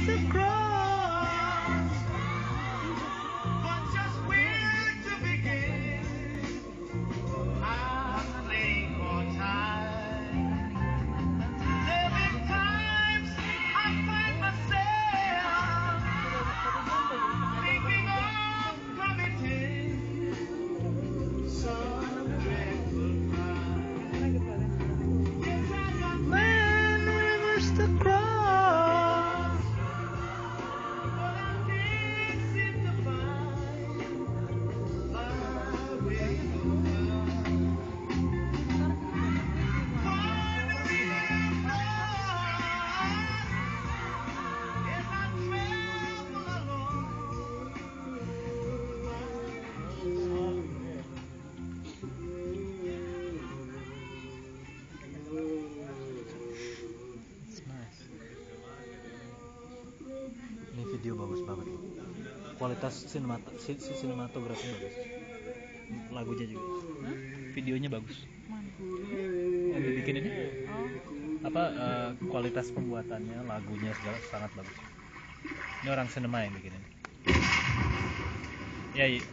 the ground. Kualitas sinemat si, si sinematografinya bagus. Lagunya juga. Hah? videonya bagus. Yang dibikin ini? Oh, apa eh, kualitas pembuatannya lagunya segala sangat bagus. Ini orang sinema yang bikin ini. Ya i-